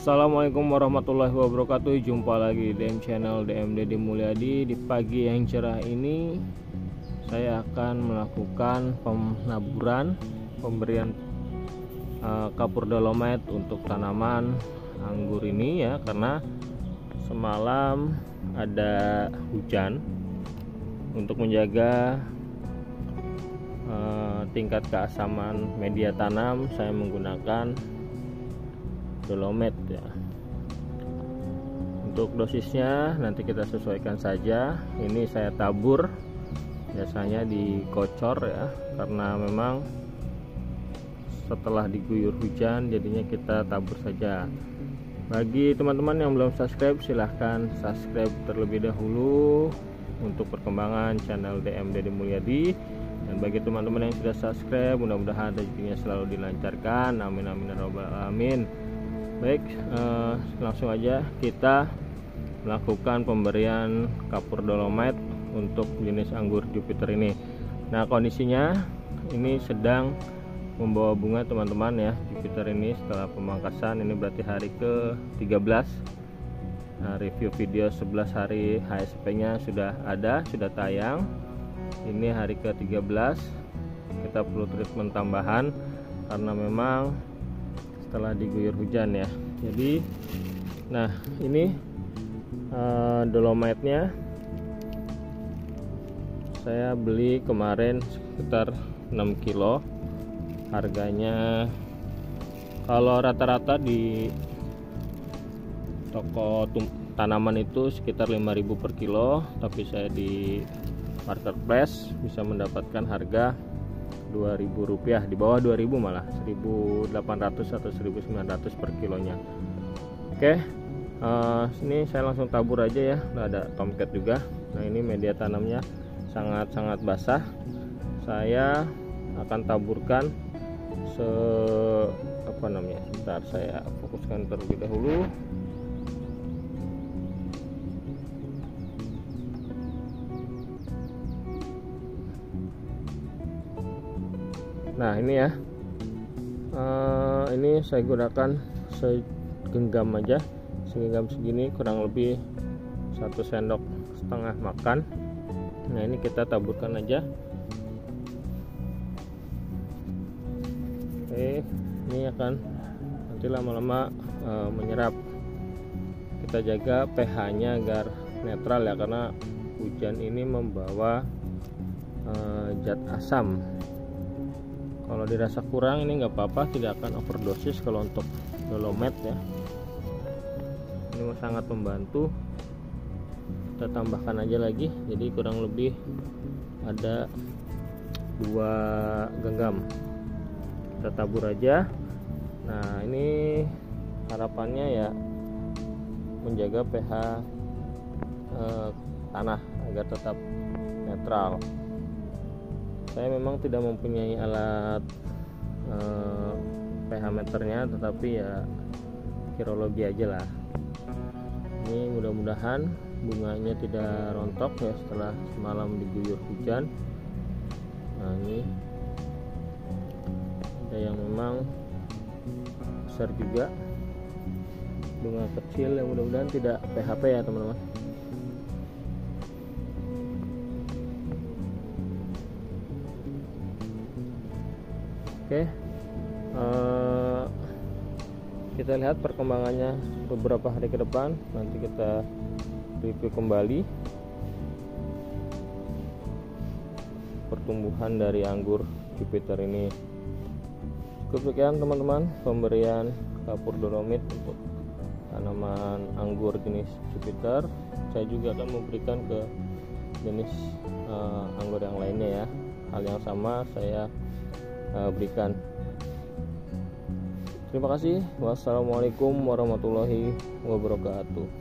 Assalamualaikum warahmatullahi wabarakatuh. Jumpa lagi di DM channel DM Deddy Mulyadi. Di pagi yang cerah ini Saya akan melakukan penaburan Pemberian uh, kapur dolomite untuk tanaman anggur ini ya Karena semalam ada hujan Untuk menjaga uh, tingkat keasaman media tanam. Saya menggunakan dolomet ya. Untuk dosisnya nanti kita sesuaikan saja. Ini saya tabur biasanya dikocor ya. Karena memang setelah diguyur hujan jadinya kita tabur saja. Bagi teman-teman yang belum subscribe silahkan subscribe terlebih dahulu untuk perkembangan channel DM Deddy Mulyadi. Dan bagi teman-teman yang sudah subscribe mudah-mudahan rezekinya selalu dilancarkan. Amin amin ya alamin baik uh, langsung aja kita melakukan pemberian kapur dolomite untuk jenis anggur Jupiter ini. Nah kondisinya ini sedang membawa bunga teman-teman ya. Jupiter ini setelah pemangkasan ini berarti hari ke 13 nah, review video 11 hari HSP nya sudah ada sudah tayang. Ini hari ke 13 kita perlu treatment tambahan karena memang setelah diguyur hujan ya. Jadi nah ini uh, dolomite nya saya beli kemarin sekitar 6 kilo. Harganya kalau rata-rata di toko tanaman itu sekitar 5000 per kilo. Tapi saya di marketplace bisa mendapatkan harga 2000 rupiah di bawah 2000 malah 1800 atau 1900 per kilonya. Oke uh, sini saya langsung tabur aja ya ada tomcat juga. Nah ini media tanamnya sangat-sangat basah. Saya akan taburkan se apa namanya? Sebentar saya fokuskan terlebih dahulu nah ini ya. Uh, ini saya gunakan segenggam aja. Segenggam segini kurang lebih satu sendok setengah makan. Nah ini kita taburkan aja. Oke ini akan nanti lama-lama uh, menyerap. Kita jaga pH nya agar netral ya karena hujan ini membawa uh, zat asam kalau dirasa kurang ini nggak apa-apa tidak akan overdosis kalau untuk dolomet ya. Ini sangat membantu. Kita tambahkan aja lagi jadi kurang lebih ada dua genggam. Kita tabur aja. Nah ini harapannya ya menjaga pH eh, tanah agar tetap netral saya memang tidak mempunyai alat eh, pH meternya tetapi ya kirologi aja lah. Ini mudah-mudahan bunganya tidak rontok ya setelah semalam diguyur hujan. Nah ini ada yang memang besar juga. Bunga kecil yang mudah-mudahan tidak PHP ya teman-teman Oke, uh, kita lihat perkembangannya beberapa hari ke depan. Nanti kita review kembali pertumbuhan dari anggur Jupiter ini. Cukup sekian teman-teman pemberian kapur dolomit untuk tanaman anggur jenis Jupiter. Saya juga akan memberikan ke jenis uh, anggur yang lainnya ya. Hal yang sama saya uh, berikan. Terima kasih. Wassalamualaikum warahmatullahi wabarakatuh